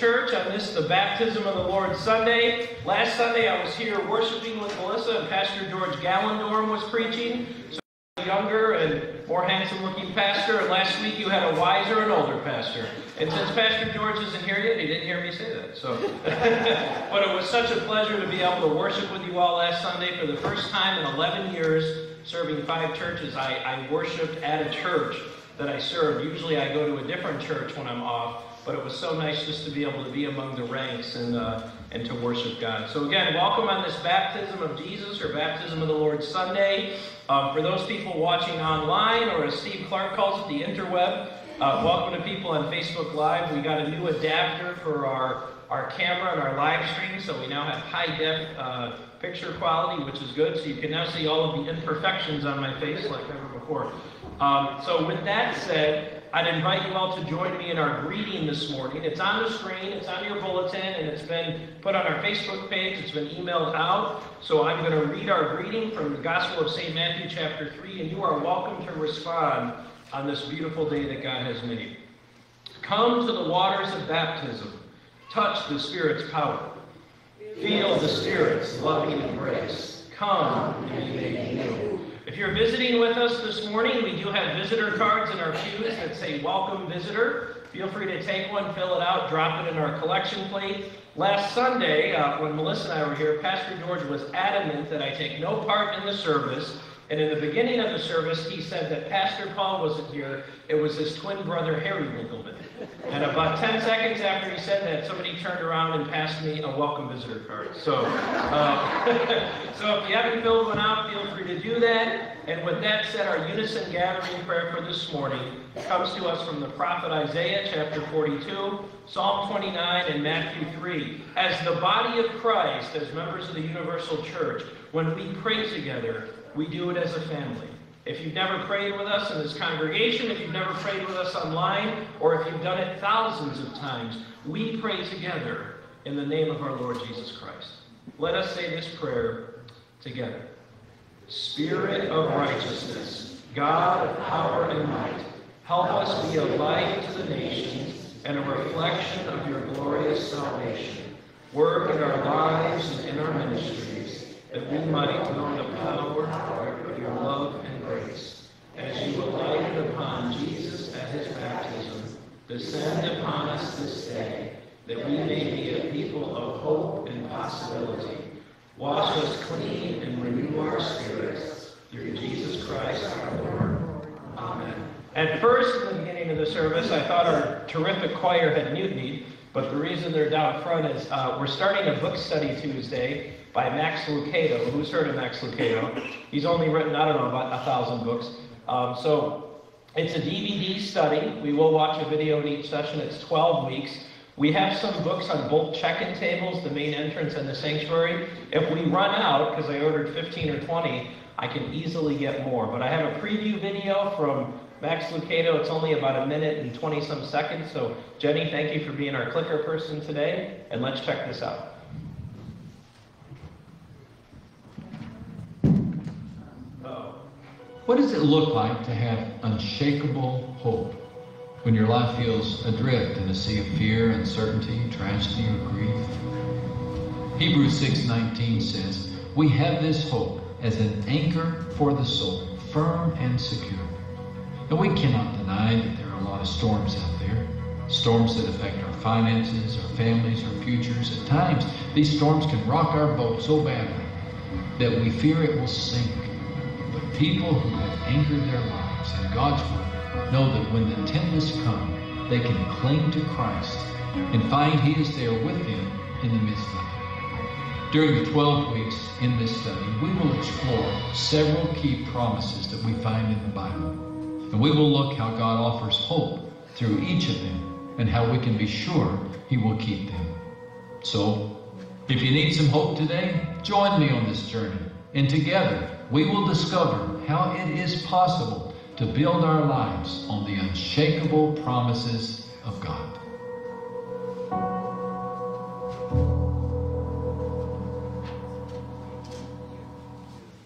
Church on this, the Baptism of the Lord Sunday. Last Sunday, I was here worshiping with Melissa, and Pastor George Gallendorm was preaching. So younger and more handsome-looking pastor. And last week, you had a wiser and older pastor. And since Pastor George isn't here yet, he didn't hear me say that. So, but it was such a pleasure to be able to worship with you all last Sunday for the first time in 11 years, serving five churches. I, I worshipped at a church that I serve. Usually I go to a different church when I'm off, but it was so nice just to be able to be among the ranks and, uh, and to worship God. So again, welcome on this baptism of Jesus or baptism of the Lord Sunday. Uh, for those people watching online, or as Steve Clark calls it, the interweb, uh, welcome to people on Facebook Live. We got a new adapter for our, our camera and our live stream, so we now have high def uh, picture quality, which is good. So you can now see all of the imperfections on my face like never before. Um, so with that said, I'd invite you all to join me in our greeting this morning. It's on the screen, it's on your bulletin, and it's been put on our Facebook page, it's been emailed out. So I'm going to read our greeting from the Gospel of St. Matthew chapter 3, and you are welcome to respond on this beautiful day that God has made. Come to the waters of baptism. Touch the Spirit's power. Feel the Spirit's loving embrace. Come and be made new. If you're visiting with us this morning, we do have visitor cards in our pews that say Welcome Visitor. Feel free to take one, fill it out, drop it in our collection plate. Last Sunday, uh, when Melissa and I were here, Pastor George was adamant that I take no part in the service. And in the beginning of the service, he said that Pastor Paul wasn't here. It was his twin brother, Harry Winkelman. And about 10 seconds after he said that, somebody turned around and passed me a welcome visitor card. So, uh, so if you haven't filled one out, feel free to do that. And with that said, our unison gathering prayer for this morning comes to us from the prophet Isaiah, chapter 42, Psalm 29, and Matthew 3. As the body of Christ, as members of the universal church, when we pray together, we do it as a family. If you've never prayed with us in this congregation, if you've never prayed with us online, or if you've done it thousands of times, we pray together in the name of our Lord Jesus Christ. Let us say this prayer together. Spirit of righteousness, God of power and might, help us be a light to the nations and a reflection of your glorious salvation. Work in our lives and in our ministries, that we might know the power of your love and grace. As you alighted upon Jesus at his baptism, descend upon us this day, that we may be a people of hope and possibility. Wash us clean and renew our spirits. Through Jesus Christ our Lord. Amen. At first, in the beginning of the service, I thought our terrific choir had mutinied, but the reason they're down front is uh, we're starting a book study Tuesday by Max Lucado. Who's heard of Max Lucado? He's only written, I don't know, about a thousand books. Um, so it's a DVD study. We will watch a video in each session. It's 12 weeks. We have some books on both check-in tables, the main entrance and the sanctuary. If we run out, because I ordered 15 or 20, I can easily get more. But I have a preview video from Max Lucado. It's only about a minute and 20 some seconds. So Jenny, thank you for being our clicker person today. And let's check this out. What does it look like to have unshakable hope when your life feels adrift in a sea of fear, uncertainty, tragedy, or grief? Hebrews 6:19 says, "We have this hope as an anchor for the soul, firm and secure." And we cannot deny that there are a lot of storms out there. Storms that affect our finances, our families, our futures. At times, these storms can rock our boat so badly that we fear it will sink. People who have anchored their lives in God's Word know that when the tempests come, they can cling to Christ and find He is there with them in the midst of it. During the 12 weeks in this study, we will explore several key promises that we find in the Bible. And we will look how God offers hope through each of them and how we can be sure He will keep them. So, if you need some hope today, join me on this journey. And together, we will discover how it is possible to build our lives on the unshakable promises of God.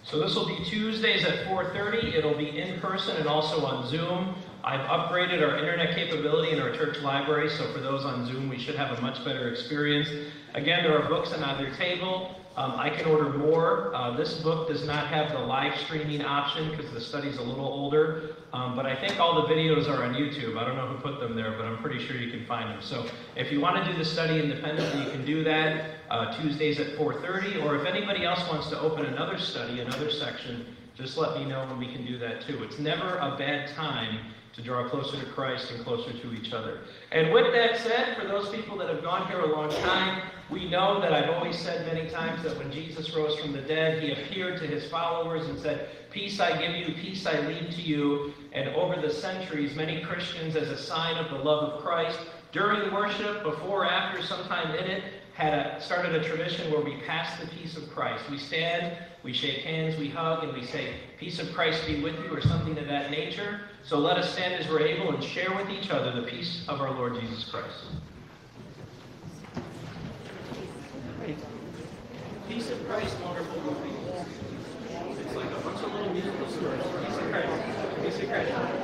So this will be Tuesdays at 4:30. It'll be in person and also on Zoom. I've upgraded our internet capability in our church library, so for those on Zoom, we should have a much better experience. Again, there are books on either table. Um, I can order more. Uh, this book does not have the live streaming option because the study's a little older, um, but I think all the videos are on YouTube. I don't know who put them there, but I'm pretty sure you can find them. So if you want to do the study independently, you can do that uh, Tuesdays at 4:30, or if anybody else wants to open another study, another section, just let me know and we can do that too. It's never a bad time to draw closer to Christ and closer to each other. And with that said, for those people that have gone here a long time, we know that I've always said many times that when Jesus rose from the dead, he appeared to his followers and said, Peace I give you, peace I leave to you. And over the centuries, many Christians, as a sign of the love of Christ, during worship, before, after, sometime in it, had a, started a tradition where we pass the peace of Christ. We stand, we shake hands, we hug, and we say, Peace of Christ be with you, or something of that nature. So let us stand as we're able and share with each other the peace of our Lord Jesus Christ. Peace of Christ, wonderful movie. It's like a bunch of little musical stories. Peace of Christ. Peace of Christ.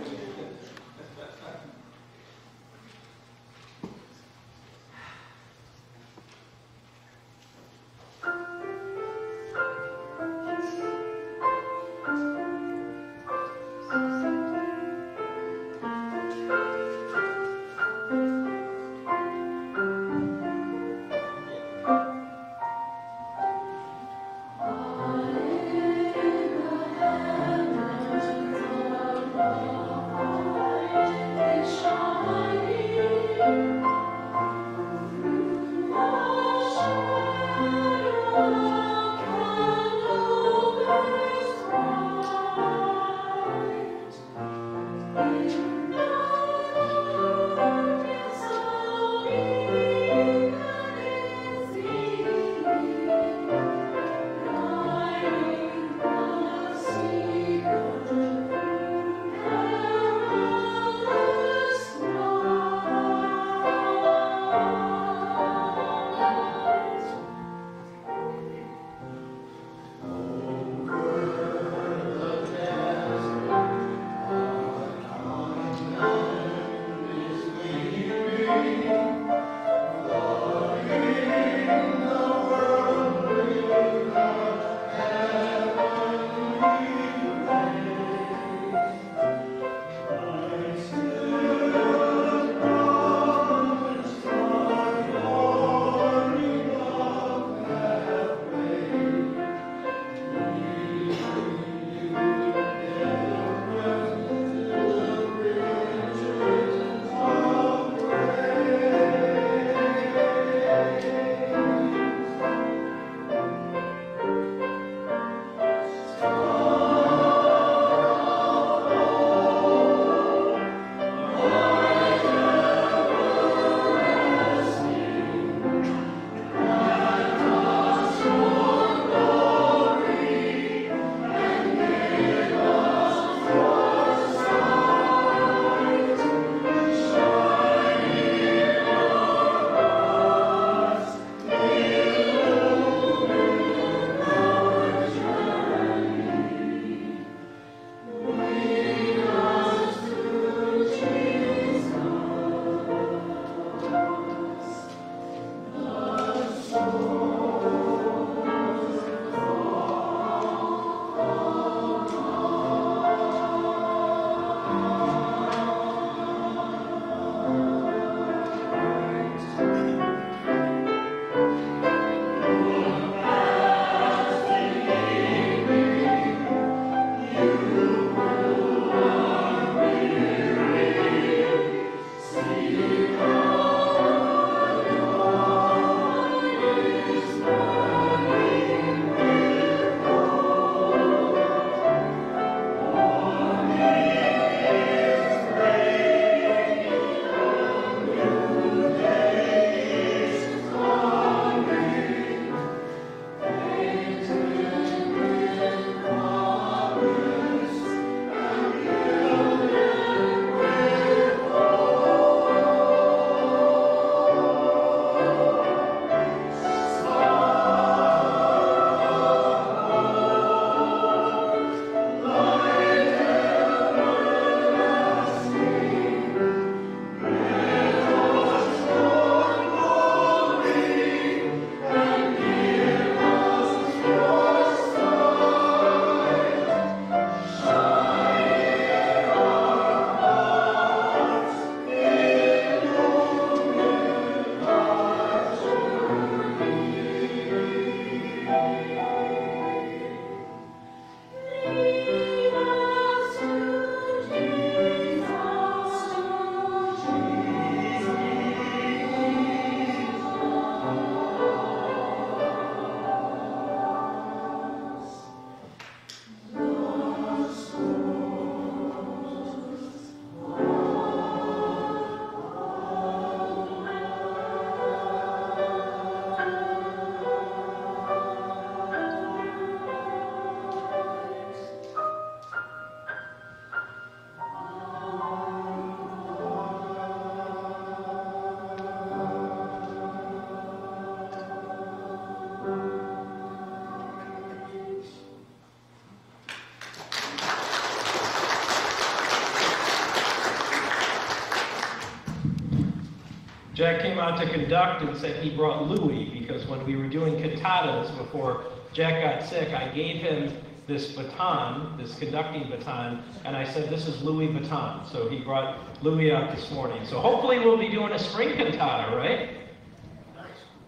Jack came out to conduct and said he brought Louis because when we were doing cantatas before Jack got sick, I gave him this baton, this conducting baton, and I said, This is Louis baton. So he brought Louis out this morning. So hopefully we'll be doing a spring cantata, right?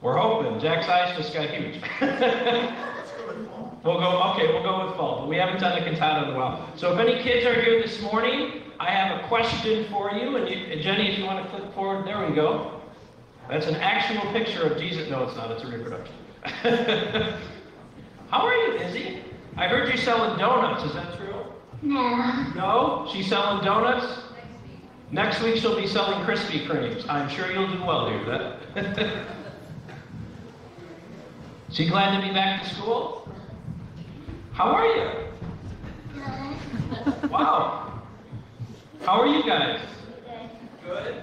We're hoping. Jack's eyes just got huge. we'll go, okay, we'll go with fall, but we haven't done a cantata in a while. So if any kids are here this morning, I have a question for you. And, you, and Jenny, if you want to click forward, there we go. That's an actual picture of Jesus. No, it's not. It's a reproduction. How are you, Izzy? I heard you selling donuts. Is that true? No. No? She's selling donuts? Next week she'll be selling Krispy Kremes. I'm sure you'll do well here. That. she glad to be back to school? How are you? Good. Wow. How are you guys? Good.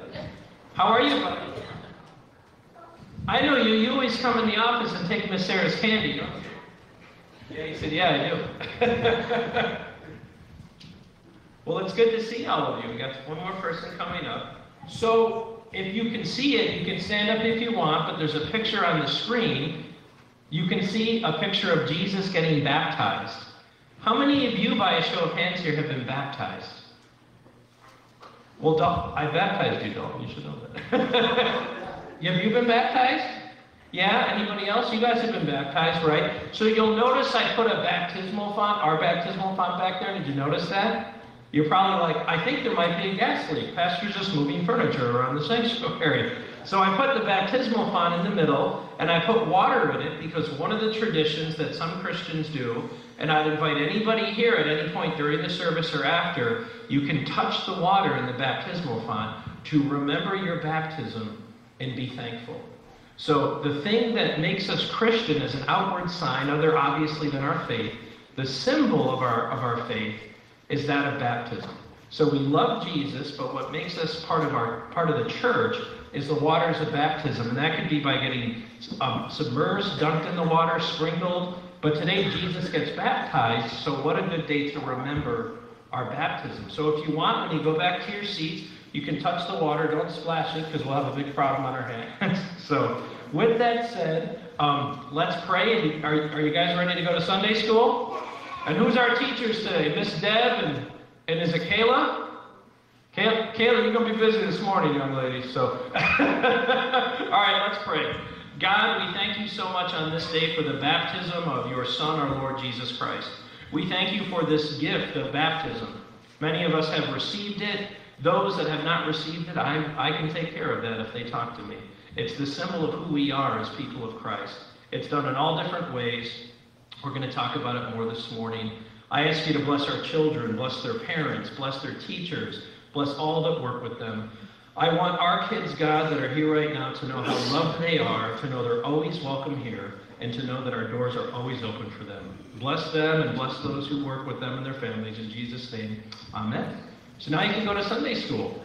How are you, buddy? I know you. You always come in the office and take Miss Sarah's candy, don't you? Yeah, he said, yeah, I do. well, it's good to see all of you. We got one more person coming up. So, if you can see it, you can stand up if you want, but there's a picture on the screen. You can see a picture of Jesus getting baptized. How many of you, by a show of hands here, have been baptized? Well, I baptized you, Dalton. You should know that. have you been baptized? Yeah, anybody else? You guys have been baptized, right? So you'll notice I put a baptismal font, our baptismal font back there. Did you notice that? You're probably like, I think there might be a gas leak. Pastor's just moving furniture around the sanctuary. So I put the baptismal font in the middle, and I put water in it because one of the traditions that some Christians do, and I'd invite anybody here at any point during the service or after, you can touch the water in the baptismal font to remember your baptism and be thankful. So the thing that makes us Christian is an outward sign, other obviously than our faith. The symbol of our of our faith is that of baptism. So we love Jesus, but what makes us part of our part of the church is the waters of baptism, and that could be by getting um, dunked in the water, sprinkled. But today Jesus gets baptized, so what a good day to remember our baptism. So if you want, when you go back to your seats, you can touch the water. Don't splash it because we'll have a big problem on our hands. so, with that said, um, let's pray. Are, are you guys ready to go to Sunday school? And who's our teachers today? Miss Deb and, and is it Kayla? Kayla, Kayla, you're going to be busy this morning, young lady. So, all right, let's pray. God, we thank you so much on this day for the baptism of your Son, our Lord Jesus Christ. We thank you for this gift of baptism. Many of us have received it. Those that have not received it, I, I can take care of that if they talk to me. It's the symbol of who we are as people of Christ. It's done in all different ways. We're going to talk about it more this morning. I ask you to bless our children, bless their parents, bless their teachers, bless all that work with them. I want our kids, God, that are here right now to know how loved they are, to know they're always welcome here, and to know that our doors are always open for them. Bless them and bless those who work with them and their families. In Jesus' name, amen. So now you can go to Sunday school.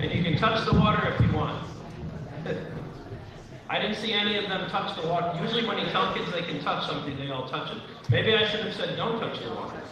and you can touch the water if you want. I didn't see any of them touch the water. Usually when you tell kids they can touch something, they all touch it. Maybe I should have said don't touch the water.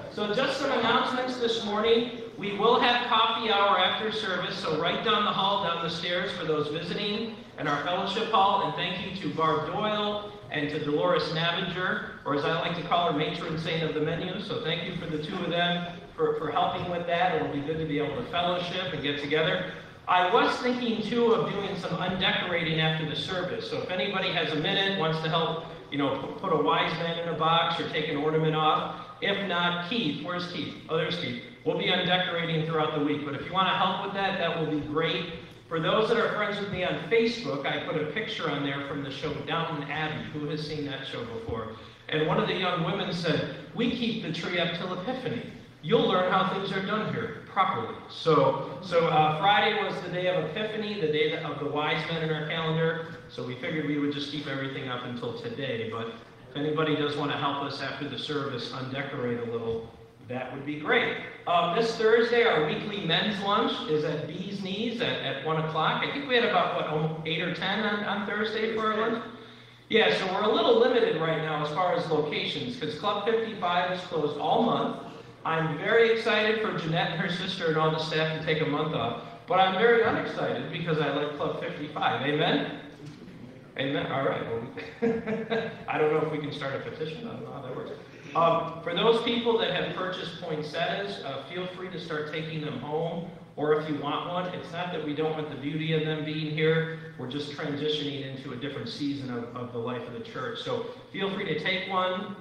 so just some announcements this morning. We will have coffee hour after service, so right down the hall, down the stairs for those visiting in our fellowship hall. And thank you to Barb Doyle and to Dolores Navinger, or as I like to call her, matron saint of the menu. So thank you for the two of them for, for helping with that. It'll be good to be able to fellowship and get together. I was thinking too of doing some undecorating after the service. So if anybody has a minute, wants to help, you know, put a wise man in a box or take an ornament off. If not, Keith, where's Keith? Oh, there's Keith. We'll be undecorating throughout the week. But if you want to help with that, that will be great. For those that are friends with me on Facebook, I put a picture on there from the show Downton Abbey. Who has seen that show before? And one of the young women said, We keep the tree up till Epiphany. You'll learn how things are done here properly. So, so uh, Friday was the day of Epiphany, the day of the wise men in our calendar. So we figured we would just keep everything up until today. But if anybody does want to help us after the service undecorate a little, that would be great. Uh, this Thursday, our weekly men's lunch is at Bee's Knees at, at 1 o'clock. I think we had about, what, 8 or 10 on, on Thursday for our lunch? Yeah, so we're a little limited right now as far as locations because Club 55 is closed all month. I'm very excited for Jeanette and her sister and all the staff to take a month off, but I'm very unexcited because I like Club 55. Amen? Amen. All right. Well, I don't know if we can start a petition. I don't know how that works. Um, for those people that have purchased poinsettias, uh, feel free to start taking them home. Or if you want one, it's not that we don't want the beauty of them being here. We're just transitioning into a different season of, of the life of the church. So feel free to take one.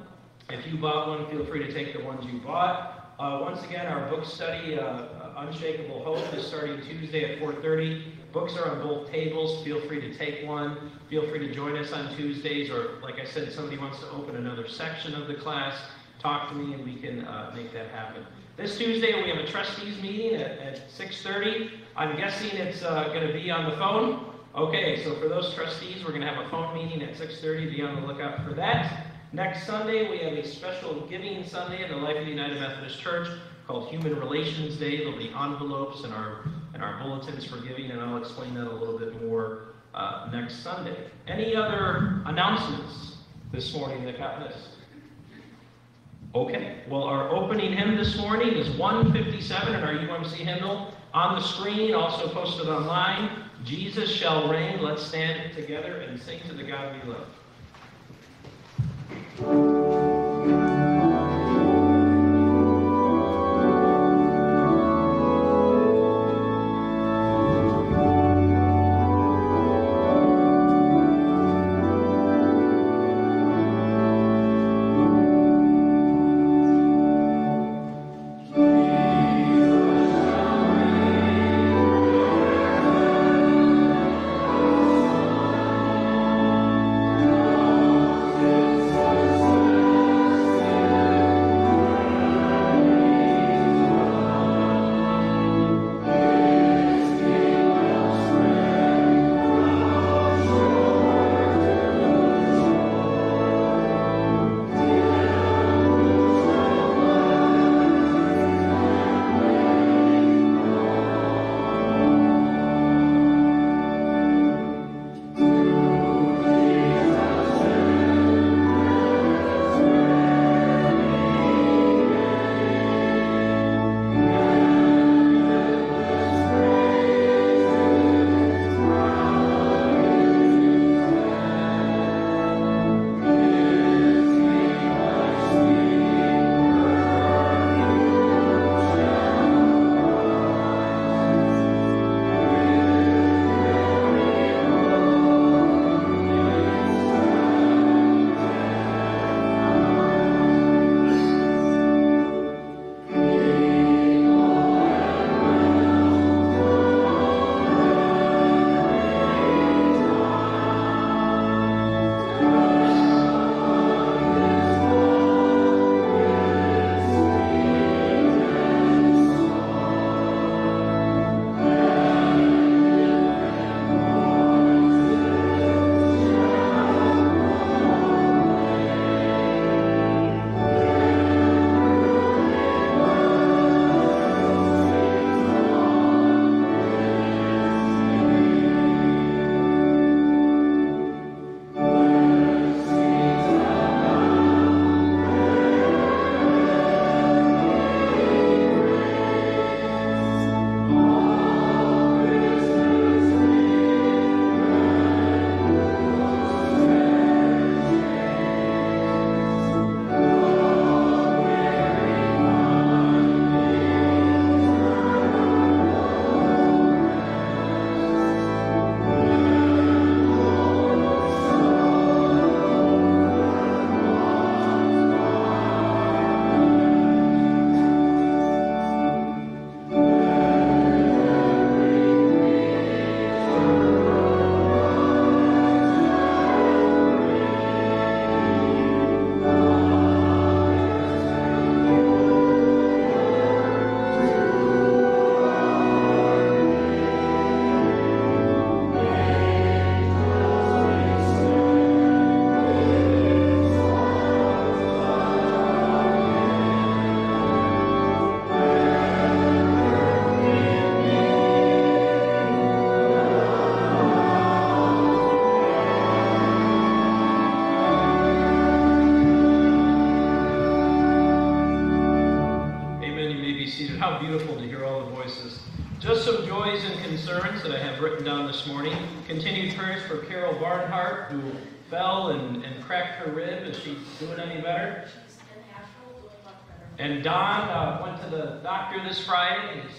If you bought one, feel free to take the ones you bought. Uh, once again, our book study, uh, Unshakable Hope, is starting Tuesday at 4.30. Books are on both tables. Feel free to take one. Feel free to join us on Tuesdays, or like I said, somebody wants to open another section of the class, talk to me and we can uh, make that happen. This Tuesday, we have a trustees meeting at, at 6.30. I'm guessing it's uh, going to be on the phone. Okay, so for those trustees, we're going to have a phone meeting at 6.30. Be on the lookout for that. Next Sunday, we have a special Giving Sunday in the Life of the United Methodist Church called Human Relations Day. There'll be envelopes and our and our bulletins for giving, and I'll explain that a little bit more uh, next Sunday. Any other announcements this morning that got missed? Okay, well, our opening hymn this morning is 157 in our UMC hymnal on the screen, also posted online. Jesus shall reign. Let's stand together and sing to the God we love.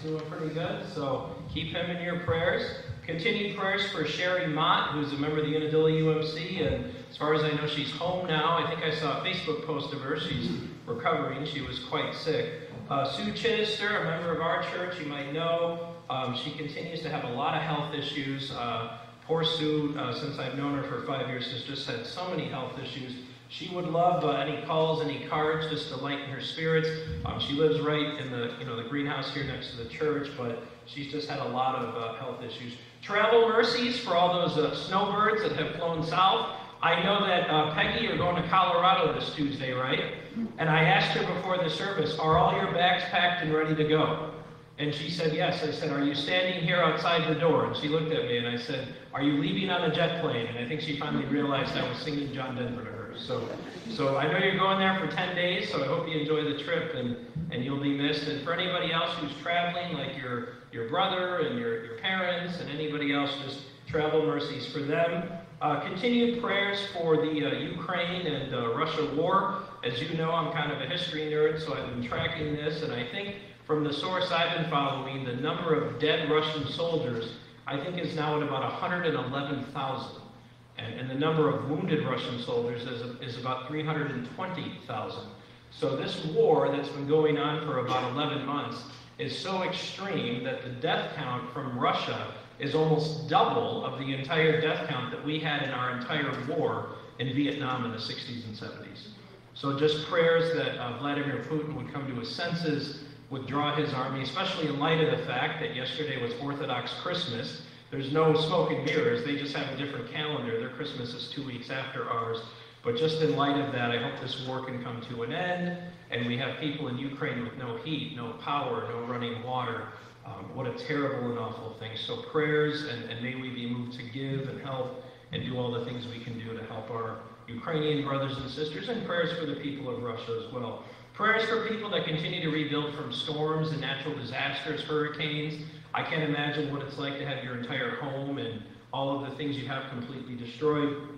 Doing pretty good. So keep him in your prayers. Continued prayers for Sherry Mott, who's a member of the Unadilla UMC, and as far as I know, she's home now. I think I saw a Facebook post of her. She's recovering. She was quite sick. Uh, Sue Chittister, a member of our church, you might know, um, she continues to have a lot of health issues. Uh, poor Sue, uh, since I've known her for five years, has just had so many health issues. She would love uh, any calls, any cards, just to lighten her spirits. Um, she lives right in the, you know, the greenhouse here next to the church, but she's just had a lot of uh, health issues. Travel mercies for all those uh, snowbirds that have flown south. I know that uh, Peggy, you're going to Colorado this Tuesday, right? And I asked her before the service, are all your bags packed and ready to go? And she said, yes. I said, are you standing here outside the door? And she looked at me and I said, are you leaving on a jet plane? And I think she finally realized I was singing John Denver. So, so I know you're going there for 10 days, so I hope you enjoy the trip and, and you'll be missed. And for anybody else who's traveling, like your, your brother and your, your parents and anybody else, just travel mercies for them. Uh, continued prayers for the uh, Ukraine and uh, Russia war. As you know, I'm kind of a history nerd, so I've been tracking this, and I think from the source I've been following, the number of dead Russian soldiers, I think, is now at about 111,000. And, and the number of wounded Russian soldiers is, is about 320,000. So this war that's been going on for about 11 months is so extreme that the death count from Russia is almost double of the entire death count that we had in our entire war in Vietnam in the 60s and 70s. So just prayers that uh, Vladimir Putin would come to his senses, withdraw his army, especially in light of the fact that yesterday was Orthodox Christmas. There's no smoke and mirrors. They just have a different calendar. Their Christmas is two weeks after ours. But just in light of that, I hope this war can come to an end, and we have people in Ukraine with no heat, no power, no running water. Um, what a terrible and awful thing. So prayers, and, and may we be moved to give and help and do all the things we can do to help our Ukrainian brothers and sisters, and prayers for the people of Russia as well. Prayers for people that continue to rebuild from storms and natural disasters, hurricanes. I can't imagine what it's like to have your entire home and all of the things you have completely destroyed.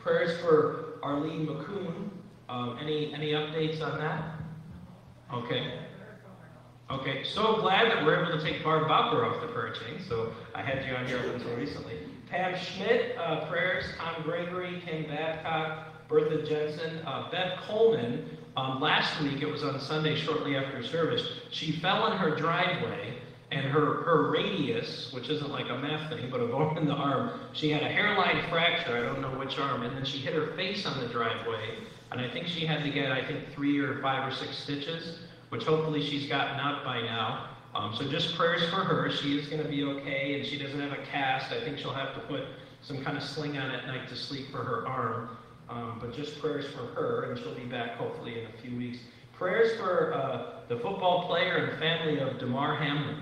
Prayers for Arlene McCoon. Um, any any updates on that? Okay. Okay, so glad that we're able to take Barb Bauker off the prayer chain. So I had you on here until recently. Pam Schmidt, uh, prayers. Tom Gregory, Kim Babcock, Bertha Jensen, uh, Beth Coleman. Um, last week, it was on Sunday shortly after service. She fell in her driveway, and her her radius, which isn't like a math thing, but a bone in the arm, she had a hairline fracture. I don't know which arm, and then she hit her face on the driveway, and I think she had to get I think three or five or six stitches which hopefully she's gotten out by now. Um, so just prayers for her. She is going to be okay, and she doesn't have a cast. I think she'll have to put some kind of sling on at night to sleep for her arm. Um, but just prayers for her, and she'll be back hopefully in a few weeks. Prayers for uh, the football player and family of Damar Hamlin.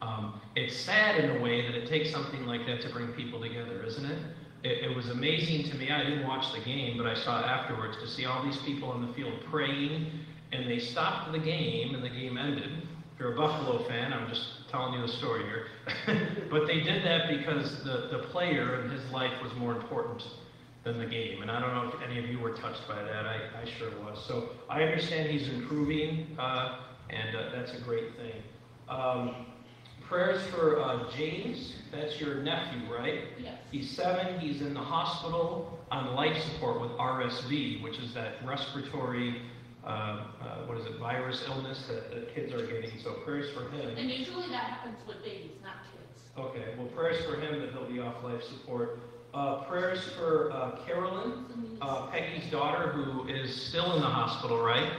Um, it's sad in a way that it takes something like that to bring people together, isn't it? it? It was amazing to me. I didn't watch the game, but I saw afterwards to see all these people on the field praying and they stopped the game, and the game ended. If you're a Buffalo fan, I'm just telling you the story here. but they did that because the, the player and his life was more important than the game. And I don't know if any of you were touched by that. I, I sure was. So I understand he's improving, uh, and uh, that's a great thing. Um, prayers for uh, James. That's your nephew, right? Yes. He's seven. He's in the hospital on life support with RSV, which is that respiratory uh, uh, what is it, virus illness that, that kids are getting. So prayers for him. And usually that happens with babies, not kids. Okay, well, prayers for him that he'll be off life support. Uh, prayers for uh, Carolyn, uh, Peggy's daughter, who is still in the hospital, right?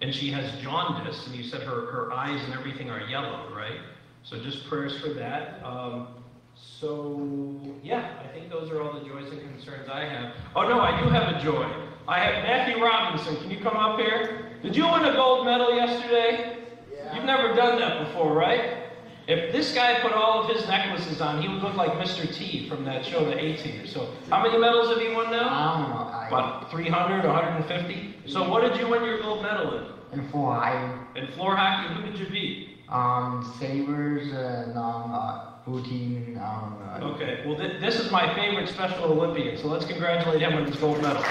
And she has jaundice, and you said her, her eyes and everything are yellow, right? So just prayers for that. Um, so, yeah, I think those are all the joys and concerns I have. Oh, no, I do have a joy. I have Matthew Robinson. Can you come up here? Did you win a gold medal yesterday? Yeah. You've never done that before, right? If this guy put all of his necklaces on, he would look like Mr. T from that show, The A-Team. So, how many medals have you won now? I don't know. I, About 300, 150? So, what did you win your gold medal in? in floor hockey, In floor hockey, who did you beat? Um, savers and um, uh. Um, uh, Okay, well, thi- this is my favorite Special Olympian, so let's congratulate him on his gold medal.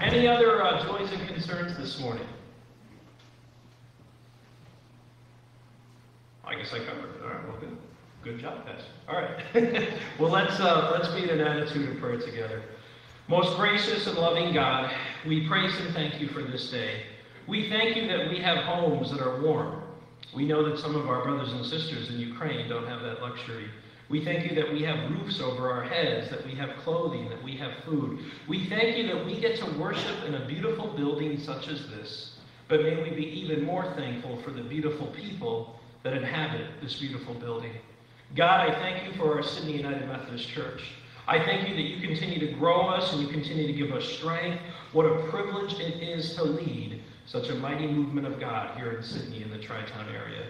Any other uh, joys and concerns this morning? I guess I covered it. All right, well, good, good job, Pastor. All right. well, let's, uh, let's be in an attitude of prayer together. Most gracious and loving God, we praise and thank you for this day. We thank you that we have homes that are warm. We know that some of our brothers and sisters in Ukraine don't have that luxury. We thank you that we have roofs over our heads, that we have clothing, that we have food. We thank you that we get to worship in a beautiful building such as this. But may we be even more thankful for the beautiful people that inhabit this beautiful building. God, I thank you for our Sidney United Methodist Church. I thank you that you continue to grow us and you continue to give us strength. What a privilege it is to lead such a mighty movement of God here in Sidney in the Tri Town area.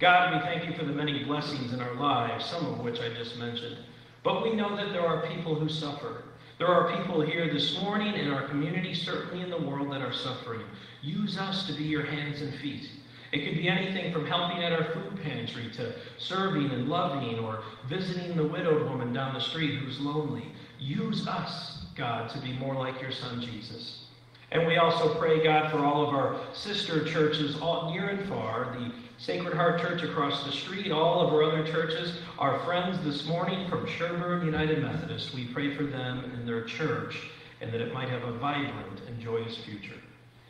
God, we thank you for the many blessings in our lives, some of which I just mentioned. But we know that there are people who suffer. There are people here this morning in our community, certainly in the world, that are suffering. Use us to be your hands and feet. It could be anything from helping at our food pantry to serving and loving or visiting the widowed woman down the street who's lonely. Use us, God, to be more like your son Jesus. And we also pray, God, for all of our sister churches, all near and far, the Sacred Heart Church across the street, all of our other churches, our friends this morning from Sherburne United Methodist. We pray for them and their church, and that it might have a vibrant and joyous future.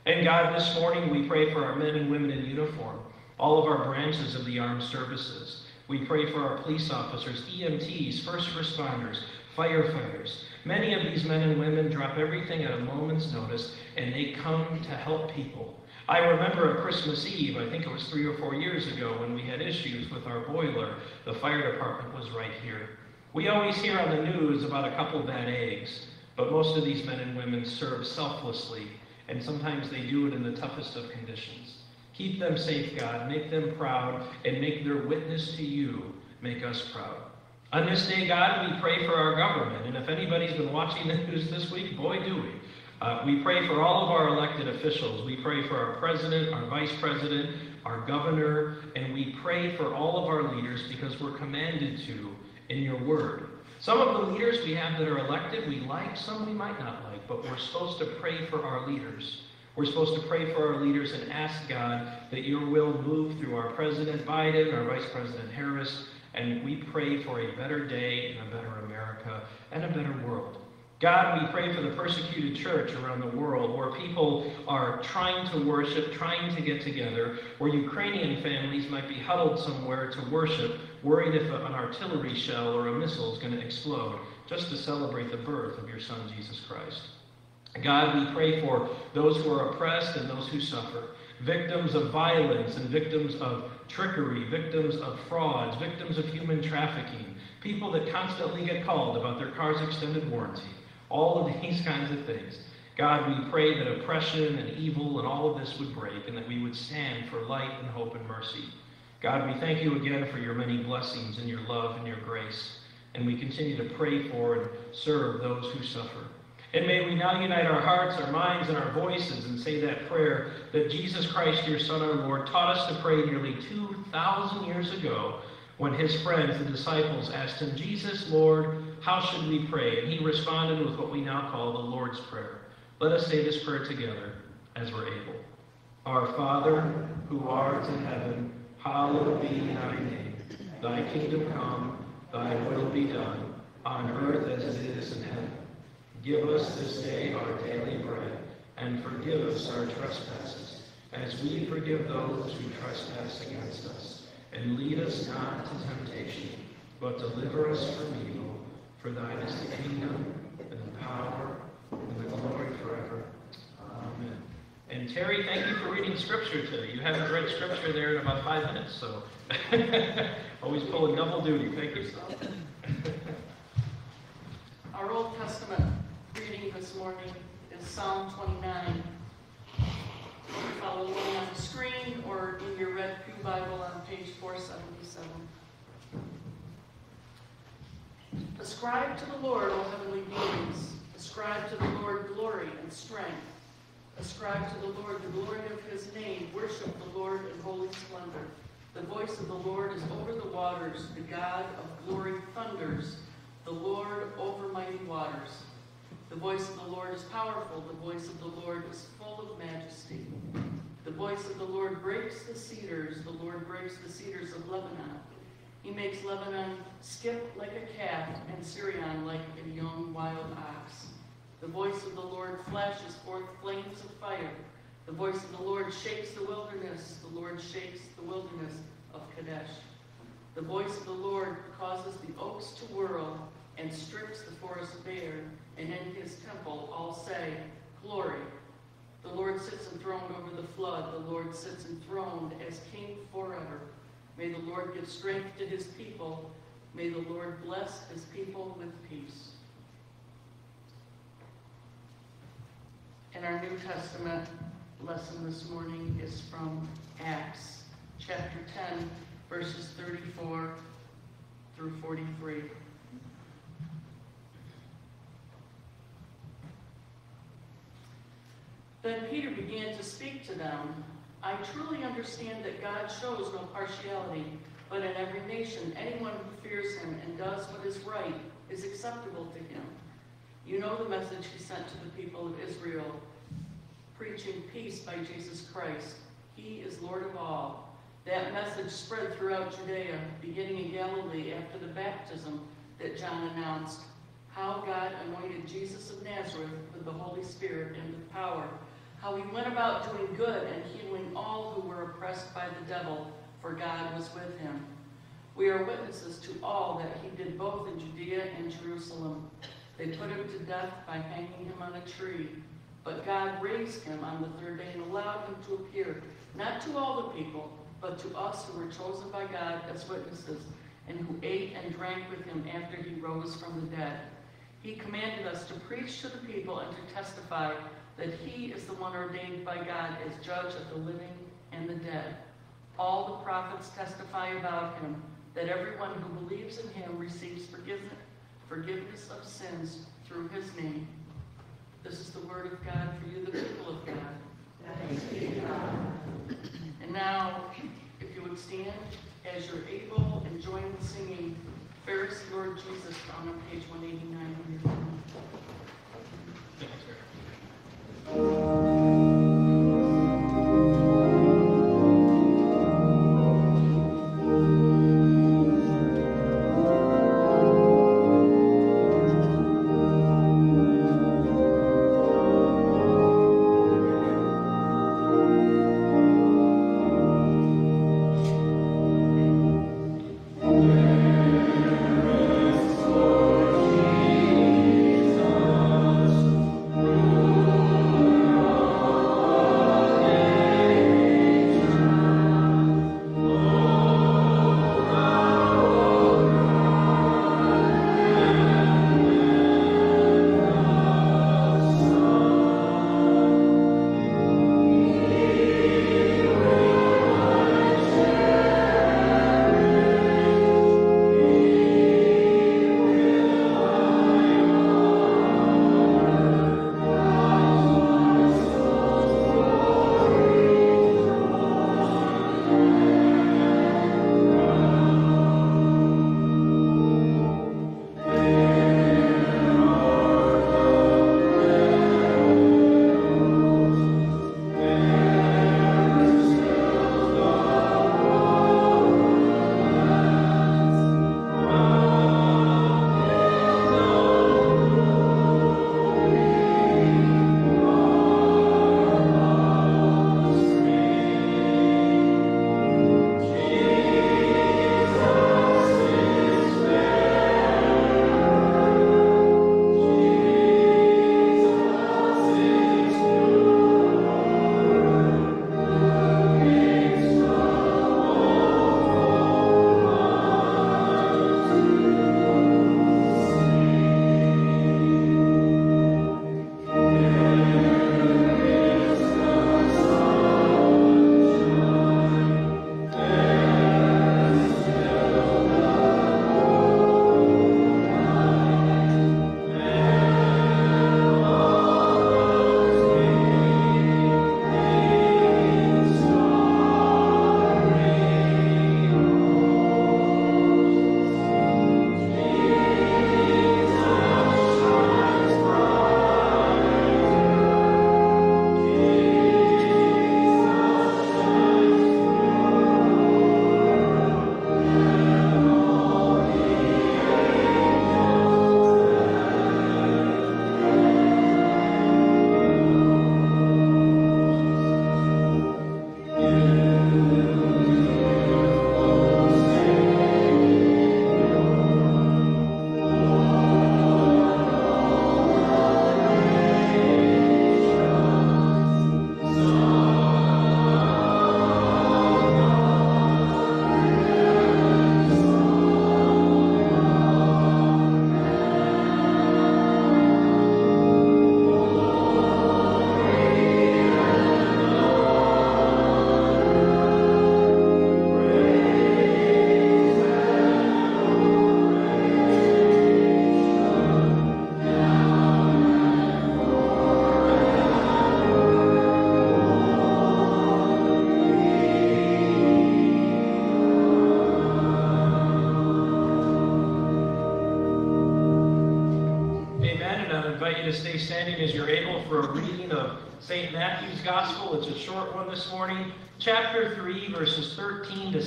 And God, this morning we pray for our men and women in uniform, all of our branches of the armed services. We pray for our police officers, EMTs, first responders, firefighters. Many of these men and women drop everything at a moment's notice and they come to help people. I remember a Christmas Eve, I think it was three or four years ago, when we had issues with our boiler. The fire department was right here. We always hear on the news about a couple bad eggs, but most of these men and women serve selflessly, and sometimes they do it in the toughest of conditions. Keep them safe, God. Make them proud, and make their witness to you make us proud. On this day, God, we pray for our government. And if anybody's been watching the news this week, boy, do we. Uh, we pray for all of our elected officials. We pray for our president, our vice president, our governor, and we pray for all of our leaders because we're commanded to in your word. Some of the leaders we have that are elected we like, some we might not like, but we're supposed to pray for our leaders. We're supposed to pray for our leaders and ask God that your will move through our President Biden, our Vice President Harris, and we pray for a better day and a better America and a better world. God, we pray for the persecuted church around the world where people are trying to worship, trying to get together, where Ukrainian families might be huddled somewhere to worship, worried if an artillery shell or a missile is going to explode, just to celebrate the birth of your Son, Jesus Christ. God, we pray for those who are oppressed and those who suffer, victims of violence and victims of trickery, victims of frauds, victims of human trafficking, people that constantly get called about their car's extended warranty, all of these kinds of things. God, we pray that oppression and evil and all of this would break and that we would stand for light and hope and mercy. God, we thank you again for your many blessings and your love and your grace. And we continue to pray for and serve those who suffer. And may we now unite our hearts, our minds, and our voices and say that prayer that Jesus Christ, your Son, our Lord, taught us to pray nearly 2,000 years ago when his friends, the disciples, asked him, Jesus, Lord, how should we pray? And he responded with what we now call the Lord's Prayer. Let us say this prayer together as we're able. Our Father, who art in heaven, hallowed be thy name. Thy kingdom come, thy will be done, on earth as it is in heaven. Give us this day our daily bread, and forgive us our trespasses, as we forgive those who trespass against us. And lead us not to temptation, but deliver us from evil. For thine is the kingdom, and the power, and the glory forever. Amen. And Terry, thank you for reading scripture today. You haven't read scripture there in about five minutes, so always pulling double duty. Thank you. Our Old Testament reading this morning is Psalm 29. You can follow along on the screen or in your Red Pew Bible on page 477. Ascribe to the Lord, O heavenly beings. Ascribe to the Lord glory and strength. Ascribe to the Lord the glory of his name. Worship the Lord in holy splendor. The voice of the Lord is over the waters. The God of glory thunders. The Lord over mighty waters. The voice of the Lord is powerful. The voice of the Lord is full of majesty. The voice of the Lord breaks the cedars. The Lord breaks the cedars of Lebanon. He makes Lebanon skip like a calf and Sirion like a young wild ox. The voice of the Lord flashes forth flames of fire. The voice of the Lord shakes the wilderness. The Lord shakes the wilderness of Kadesh. The voice of the Lord causes the oaks to whirl and strips the forest bare. And in his temple all say, Glory. The Lord sits enthroned over the flood. The Lord sits enthroned as king forever. May the Lord give strength to his people. May the Lord bless his people with peace. And our New Testament lesson this morning is from Acts chapter 10, verses 34 through 43. Then Peter began to speak to them. I truly understand that God shows no partiality, but in every nation, anyone who fears him and does what is right is acceptable to him. You know the message he sent to the people of Israel, preaching peace by Jesus Christ. He is Lord of all. That message spread throughout Judea, beginning in Galilee after the baptism that John announced, how God anointed Jesus of Nazareth with the Holy Spirit and with power how he went about doing good and healing all who were oppressed by the devil, for God was with him. We are witnesses to all that he did both in Judea and Jerusalem. They put him to death by hanging him on a tree. But God raised him on the third day and allowed him to appear, not to all the people, but to us who were chosen by God as witnesses, and who ate and drank with him after he rose from the dead. He commanded us to preach to the people and to testify that he is the one ordained by God as judge of the living and the dead. All the prophets testify about him, that everyone who believes in him receives forgiveness, forgiveness of sins through his name. This is the word of God for you, the people of God. And now, if you would stand as you're able and join in singing Fairest Lord Jesus on page 189 Jesus.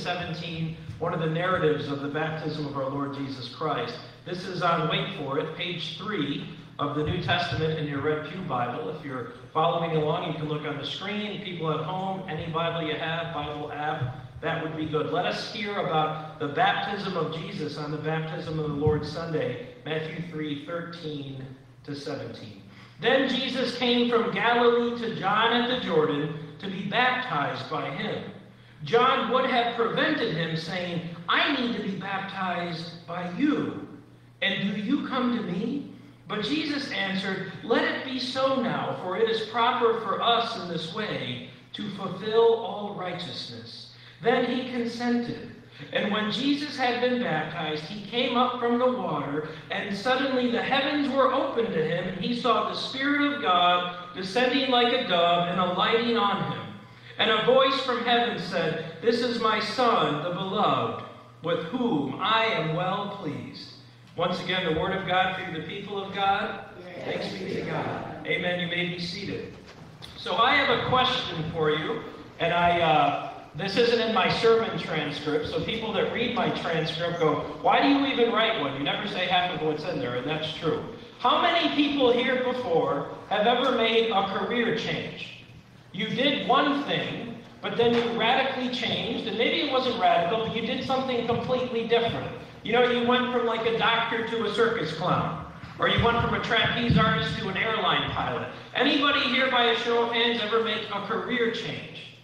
17, one of the narratives of the baptism of our Lord Jesus Christ. This is on, wait for it, page 3 of the New Testament in your Red Pew Bible. If you're following along, you can look on the screen. People at home, any Bible you have, Bible app, that would be good. Let us hear about the baptism of Jesus on the baptism of the Lord Sunday, Matthew 3 13 to 17. Then Jesus came from Galilee to John at the Jordan to be baptized by him. John would have prevented him, saying, I need to be baptized by you, and do you come to me? But Jesus answered, Let it be so now, for it is proper for us in this way to fulfill all righteousness. Then he consented. And when Jesus had been baptized, he came up from the water, and suddenly the heavens were opened to him, and he saw the Spirit of God descending like a dove and alighting on him. And a voice from heaven said, This is my Son, the beloved, with whom I am well pleased. Once again, the Word of God through the people of God. Thanks be to God. Amen. You may be seated. So I have a question for you, and I. Uh, this isn't in my sermon transcript, so people that read my transcript go, Why do you even write one? You never say half of what's in there, and that's true. How many people here before have ever made a career change? You did one thing, but then you radically changed, and maybe it wasn't radical, but you did something completely different. You know, you went from like a doctor to a circus clown. Or you went from a trapeze artist to an airline pilot. Anybody here by a show of hands ever make a career change?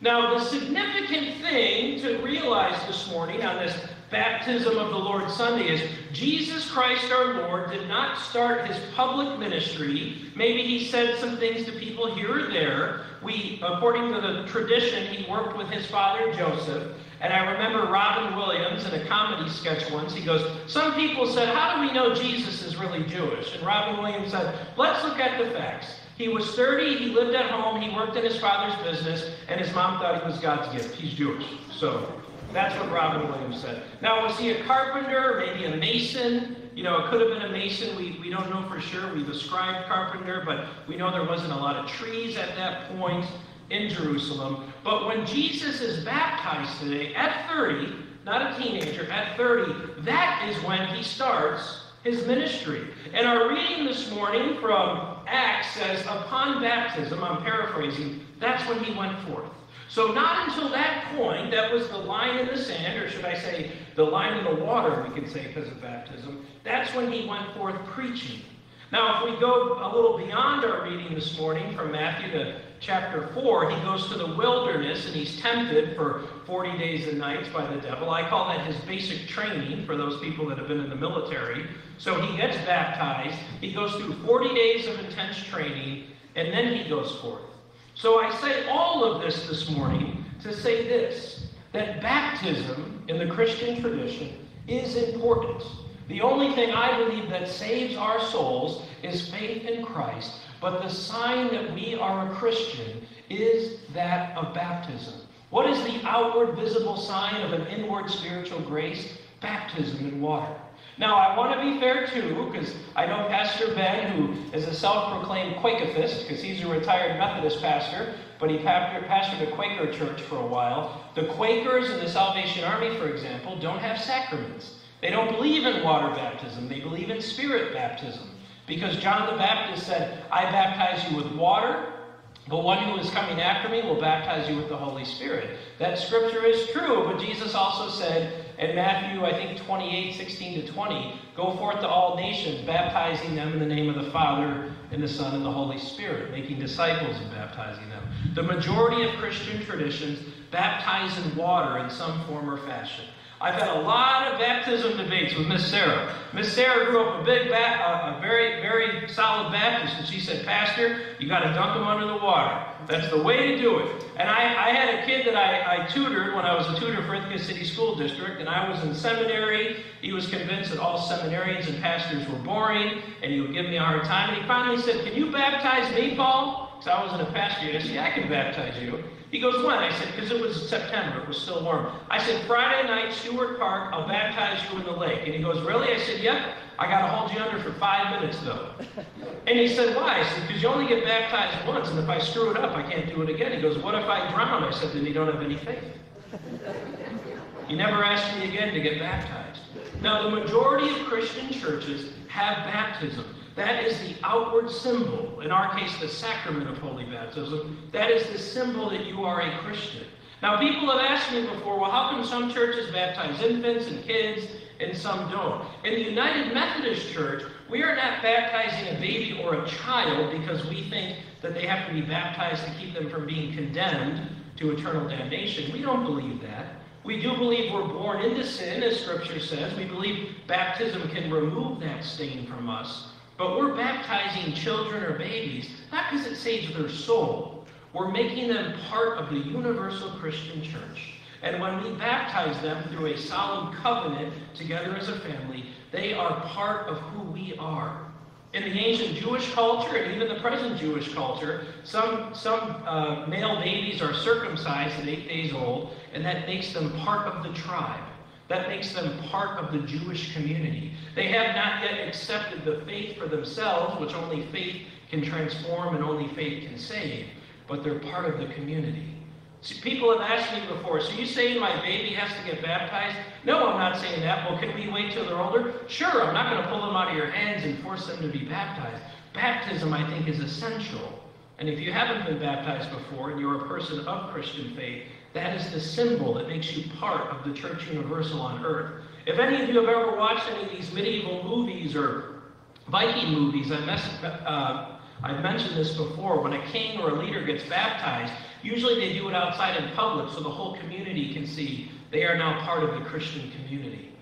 Now, the significant thing to realize this morning on this baptism of the Lord Sunday is Jesus Christ our Lord did not start his public ministry. Maybe he said some things to people here or there. We, according to the tradition, he worked with his father Joseph. And I remember Robin Williams in a comedy sketch once. He goes, Some people said, How do we know Jesus is really Jewish? And Robin Williams said, Let's look at the facts. He was 30, he lived at home, he worked in his father's business, and his mom thought he was God's gift. He's Jewish. So that's what Robin Williams said. Now, was he a carpenter, maybe a mason? You know, it could have been a mason. We, we don't know for sure. We've ascribed carpenter, but we know there wasn't a lot of trees at that point in Jerusalem. But when Jesus is baptized today, at 30, not a teenager, at 30, that is when he starts his ministry. And our reading this morning from Acts says, upon baptism, I'm paraphrasing, that's when he went forth. So, not until that point, that was the line in the sand, or should I say, the line in the water, we could say, because of baptism, that's when he went forth preaching. Now, if we go a little beyond our reading this morning from Matthew to chapter 4, he goes to the wilderness and he's tempted for 40 days and nights by the devil. I call that his basic training for those people that have been in the military. So he gets baptized, he goes through 40 days of intense training, and then he goes forth. So I say all of this this morning to say this that baptism in the Christian tradition is important. The only thing I believe that saves our souls is faith in Christ but the sign that we are a Christian is that of baptism. What is the outward visible sign of an inward spiritual grace? Baptism in water. Now, I want to be fair too, because I know Pastor Ben, who is a self proclaimed Quakeist, because he's a retired Methodist pastor, but he pastored a Quaker church for a while. The Quakers in the Salvation Army, for example, don't have sacraments. They don't believe in water baptism, they believe in spirit baptism. Because John the Baptist said, I baptize you with water, but one who is coming after me will baptize you with the Holy Spirit. That scripture is true, but Jesus also said in Matthew, I think 28, 16 to 20, go forth to all nations, baptizing them in the name of the Father, and the Son, and the Holy Spirit, making disciples and baptizing them. The majority of Christian traditions baptize in water in some form or fashion. I've had a lot of baptism debates with Miss Sarah. Miss Sarah grew up a big, ba- a, very, very solid Baptist, and she said, Pastor, you got to dunk them under the water. That's the way to do it. And I, I had a kid that I, I tutored when I was a tutor for Ithaca City School District, and I was in seminary. He was convinced that all seminarians and pastors were boring, and he would give me a hard time. And he finally said, Can you baptize me, Paul? So I wasn't a pastor yet. I said, I can baptize you. He goes, when? I said, because it was September. It was still warm. I said, Friday night, Stewart Park, I'll baptize you in the lake. And he goes, really? I said, yep. I got to hold you under for five minutes, though. And he said, why? I said, because you only get baptized once, and if I screw it up, I can't do it again. He goes, what if I drown? I said, then you don't have any faith. He never asked me again to get baptized. Now, the majority of Christian churches have baptism. That is the outward symbol, in our case, the sacrament of holy baptism. That is the symbol that you are a Christian. Now, people have asked me before, well, how come some churches baptize infants and kids and some don't? In the United Methodist Church, we are not baptizing a baby or a child because we think that they have to be baptized to keep them from being condemned to eternal damnation. We don't believe that. We do believe we're born into sin, as Scripture says. We believe baptism can remove that stain from us. But we're baptizing children or babies not because it saves their soul. We're making them part of the universal Christian church. And when we baptize them through a solemn covenant together as a family, they are part of who we are. In the ancient Jewish culture and even the present Jewish culture, some, some uh, male babies are circumcised at eight days old, and that makes them part of the tribe. That makes them part of the Jewish community. They have not yet accepted the faith for themselves, which only faith can transform and only faith can save, but they're part of the community. See, people have asked me before, so you saying my baby has to get baptized? No, I'm not saying that. Well, can we wait till they're older? Sure, I'm not going to pull them out of your hands and force them to be baptized. Baptism, I think, is essential. And if you haven't been baptized before and you're a person of Christian faith, that is the symbol that makes you part of the church universal on earth. If any of you have ever watched any of these medieval movies or Viking movies, I mess, uh, I've mentioned this before. When a king or a leader gets baptized, usually they do it outside in public so the whole community can see they are now part of the Christian community.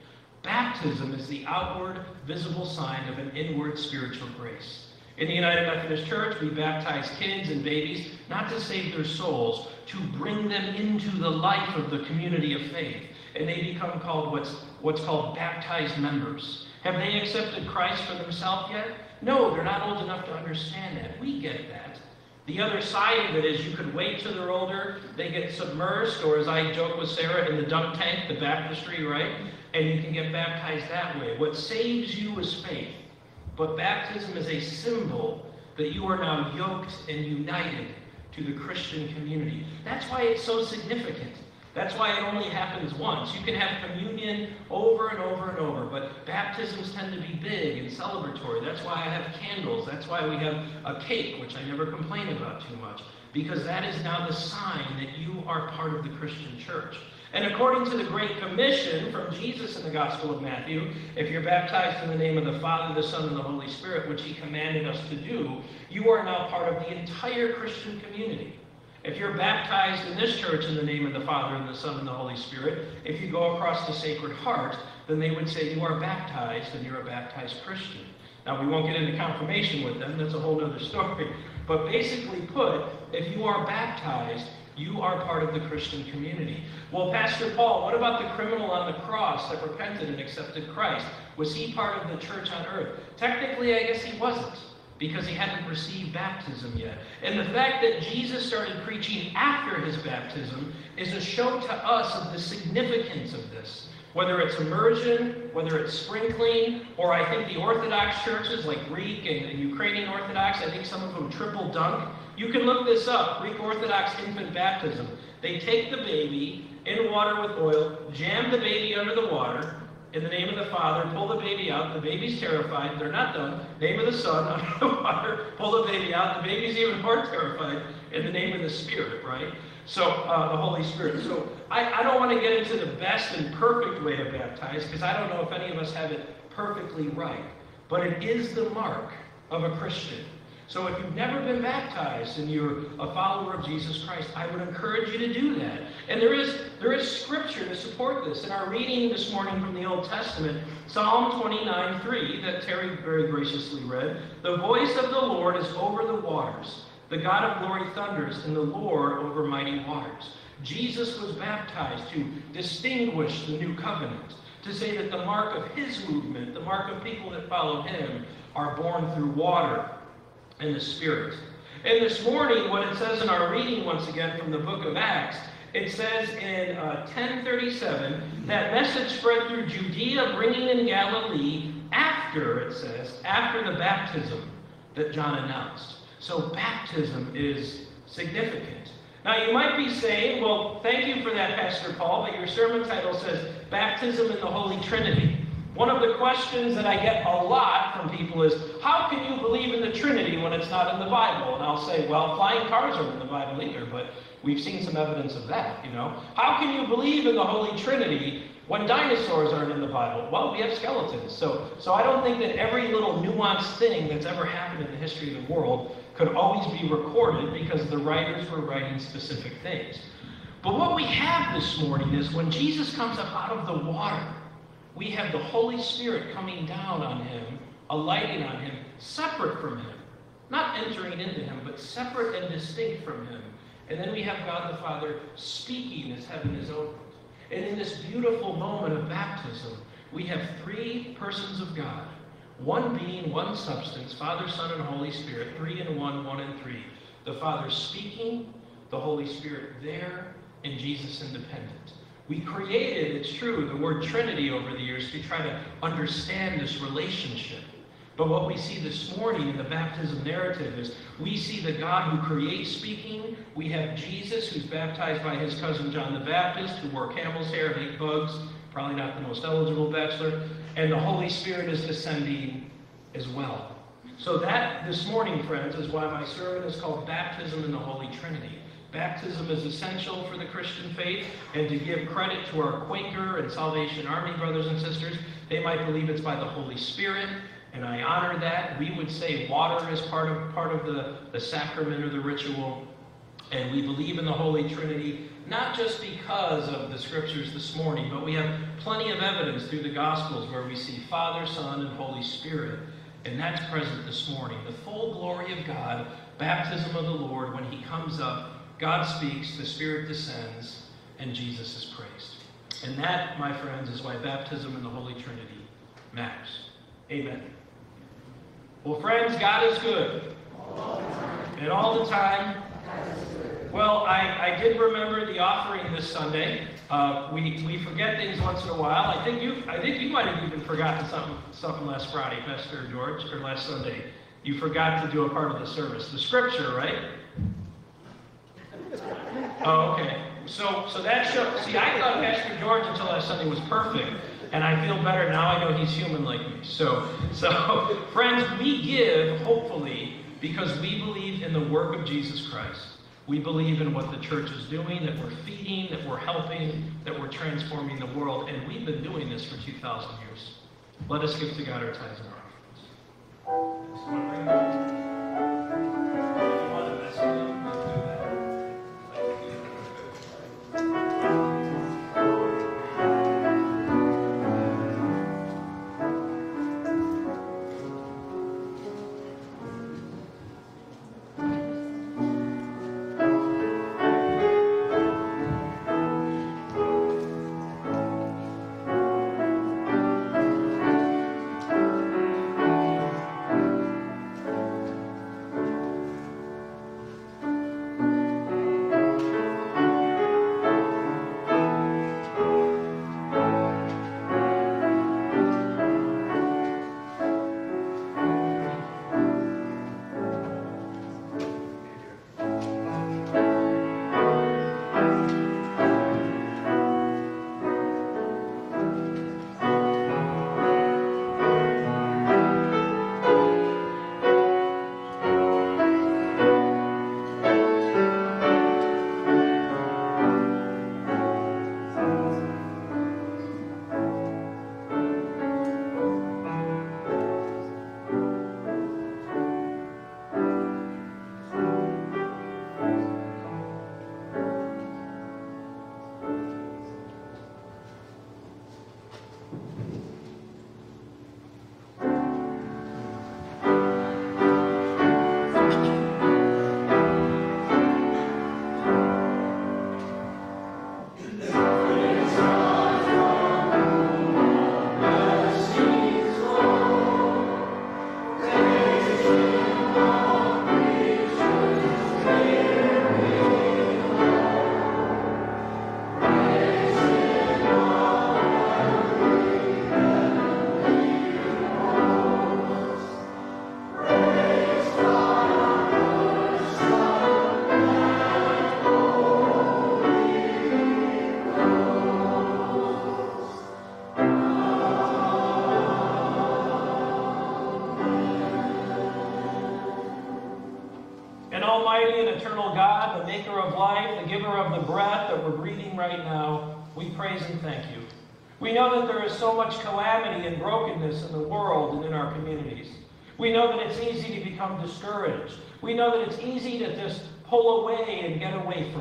Baptism is the outward, visible sign of an inward spiritual grace. In the United Methodist Church, we baptize kids and babies not to save their souls, to bring them into the life of the community of faith. And they become called what's, what's called baptized members. Have they accepted Christ for themselves yet? No, they're not old enough to understand that. We get that. The other side of it is you could wait till they're older, they get submersed, or as I joke with Sarah, in the dunk tank, the baptistry, right? And you can get baptized that way. What saves you is faith. But baptism is a symbol that you are now yoked and united to the Christian community. That's why it's so significant. That's why it only happens once. You can have communion over and over and over, but baptisms tend to be big and celebratory. That's why I have candles. That's why we have a cake, which I never complain about too much, because that is now the sign that you are part of the Christian church. And according to the Great Commission from Jesus in the Gospel of Matthew, if you're baptized in the name of the Father, the Son, and the Holy Spirit, which he commanded us to do, you are now part of the entire Christian community. If you're baptized in this church in the name of the Father and the Son and the Holy Spirit, if you go across the Sacred Heart, then they would say you are baptized and you're a baptized Christian. Now, we won't get into confirmation with them, that's a whole other story. But basically put, if you are baptized, you are part of the Christian community. Well, Pastor Paul, what about the criminal on the cross that repented and accepted Christ? Was he part of the church on earth? Technically, I guess he wasn't because he hadn't received baptism yet. And the fact that Jesus started preaching after his baptism is a show to us of the significance of this. Whether it's immersion, whether it's sprinkling, or I think the Orthodox churches like Greek and, Ukrainian Orthodox, I think some of them triple dunk. You can look this up Greek Orthodox infant baptism. They take the baby in water with oil, jam the baby under the water, in the name of the Father, pull the baby out. The baby's terrified. They're not done. Name of the Son, under the water, pull the baby out. The baby's even more terrified. In the name of the Spirit, right? So, uh, the Holy Spirit. So, I, I don't want to get into the best and perfect way to baptize because I don't know if any of us have it perfectly right. But it is the mark of a Christian. So if you've never been baptized and you're a follower of Jesus Christ, I would encourage you to do that. And there is there is scripture to support this. In our reading this morning from the Old Testament, Psalm 29, 3, that Terry very graciously read, the voice of the Lord is over the waters. The God of glory thunders, and the Lord over mighty waters. Jesus was baptized to distinguish the new covenant, to say that the mark of his movement, the mark of people that follow him, are born through water and the Spirit. And this morning, what it says in our reading once again from the book of Acts, it says in uh, 1037 that message spread through Judea, bringing in Galilee after, it says, after the baptism that John announced. So baptism is significant. Now you might be saying, well, thank you for that, Pastor Paul, but your sermon title says Baptism in the Holy Trinity. One of the questions that I get a lot from people is, how can you believe in the Trinity when it's not in the Bible? And I'll say, well, flying cars aren't in the Bible either, but we've seen some evidence of that, you know. How can you believe in the Holy Trinity when dinosaurs aren't in the Bible? Well, we have skeletons. So, so I don't think that every little nuanced thing that's ever happened in the history of the world could always be recorded because the writers were writing specific things. But what we have this morning is when Jesus comes up out of the water, we have the Holy Spirit coming down on him, alighting on him, separate from him. Not entering into him, but separate and distinct from him. And then we have God the Father speaking as heaven is opened. And in this beautiful moment of baptism, we have three persons of God. One being, one substance, Father, Son, and Holy Spirit, three in one, one in three. The Father speaking, the Holy Spirit there, and Jesus independent. We created, it's true, the word Trinity over the years to try to understand this relationship. But what we see this morning in the baptism narrative is we see the God who creates speaking. We have Jesus, who's baptized by his cousin John the Baptist, who wore camel's hair and ate bugs, probably not the most eligible bachelor. And the Holy Spirit is descending as well. So, that this morning, friends, is why my sermon is called Baptism in the Holy Trinity. Baptism is essential for the Christian faith, and to give credit to our Quaker and Salvation Army brothers and sisters, they might believe it's by the Holy Spirit, and I honor that. We would say water is part of part of the, the sacrament or the ritual, and we believe in the Holy Trinity, not just because of the scriptures this morning, but we have plenty of evidence through the Gospels where we see Father, Son, and Holy Spirit. And that's present this morning. The full glory of God, baptism of the Lord, when He comes up God speaks, the Spirit descends, and Jesus is praised. And that, my friends, is why baptism in the Holy Trinity matters. Amen. Well, friends, God is good. And all the time. Well, I, I did remember the offering this Sunday. Uh, we, we forget things once in a while. I think you I think you might have even forgotten something something last Friday, Pastor George, or last Sunday. You forgot to do a part of the service. The scripture, right? Oh, okay. So, so that show. See, I thought Pastor George until last Sunday was perfect, and I feel better now. I know he's human like me. So, so friends, we give hopefully because we believe in the work of Jesus Christ. We believe in what the church is doing, that we're feeding, that we're helping, that we're transforming the world, and we've been doing this for 2,000 years. Let us give to God our tithes and our offerings.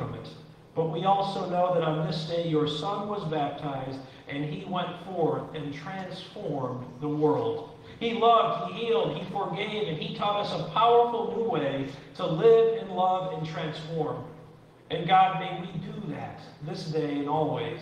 From it. But we also know that on this day your Son was baptized and he went forth and transformed the world. He loved, he healed, he forgave, and he taught us a powerful new way to live and love and transform. And God, may we do that this day and always.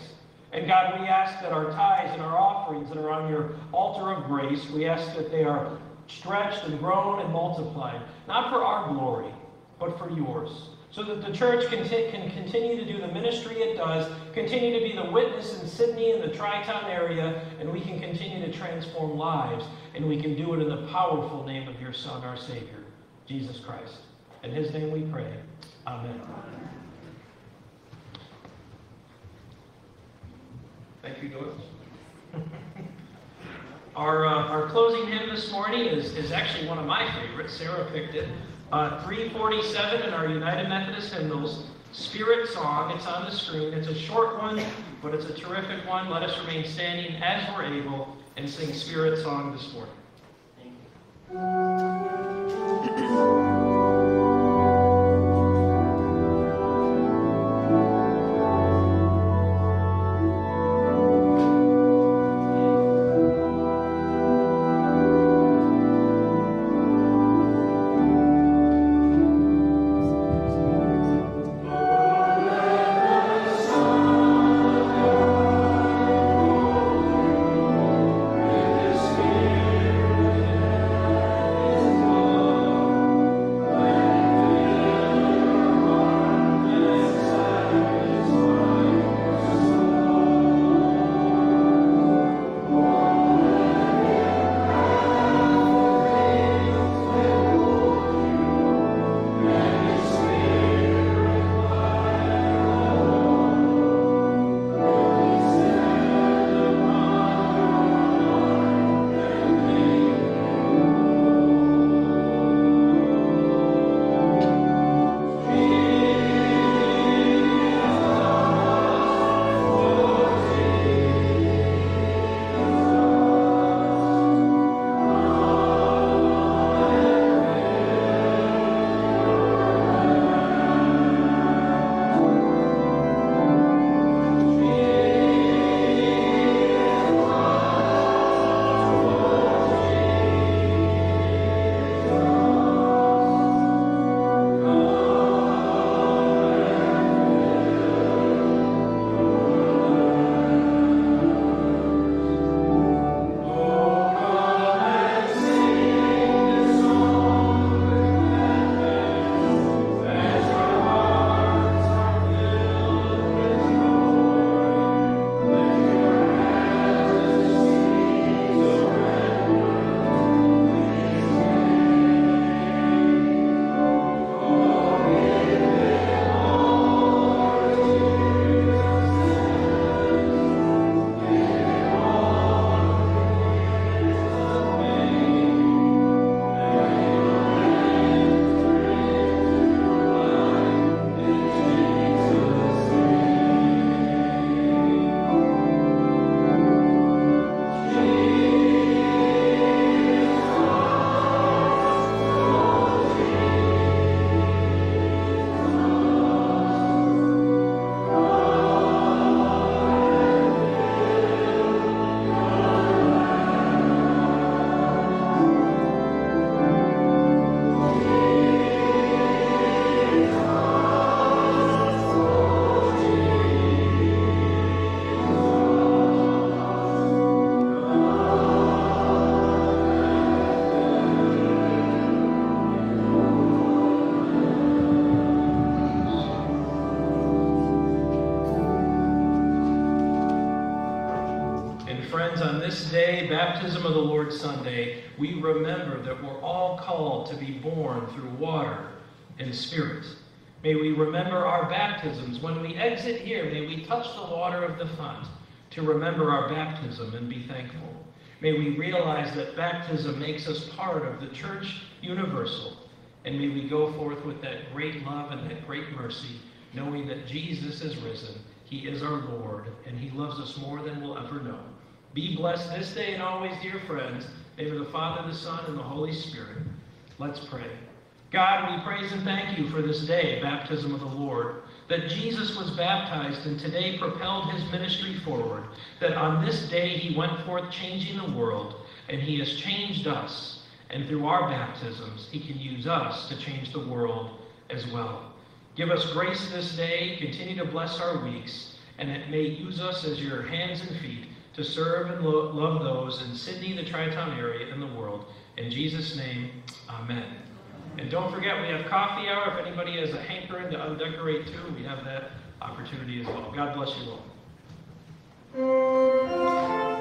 And God, we ask that our tithes and our offerings that are on your altar of grace, we ask that they are stretched and grown and multiplied, not for our glory, but for yours so that the church can, can continue to do the ministry it does, continue to be the witness in Sidney and the Tri Town area, and we can continue to transform lives, and we can do it in the powerful name of your Son, our Savior, Jesus Christ. In his name we pray. Amen. Thank you, Doyle. our, uh, our closing hymn this morning is, is actually one of my favorites. Sarah picked it. Uh, 347 in our United Methodist hymnals, Spirit Song. It's on the screen. It's a short one, but it's a terrific one. Let us remain standing as we're able and sing Spirit Song this morning. Baptism of the Lord Sunday, we remember that we're all called to be born through water and spirit. May we remember our baptisms. When we exit here, may we touch the water of the font to remember our baptism and be thankful. May we realize that baptism makes us part of the church universal. And may we go forth with that great love and that great mercy knowing that Jesus is risen. He is our Lord, and He loves us more than we'll ever know. Be blessed this day and always, dear friends. In the Father, the Son, and the Holy Spirit. Let's pray. God, we praise and thank you for this day, baptism of the Lord, that Jesus was baptized and today propelled his ministry forward, that on this day he went forth changing the world, and he has changed us. And through our baptisms, he can use us to change the world as well. Give us grace this day, continue to bless our weeks, and it may use us as your hands and feet to serve and lo- love those in Sidney, the Tri-Town area, and the world. In Jesus' name, amen. And don't forget, we have coffee hour. If anybody has a hankering to undecorate too, we have that opportunity as well. God bless you all.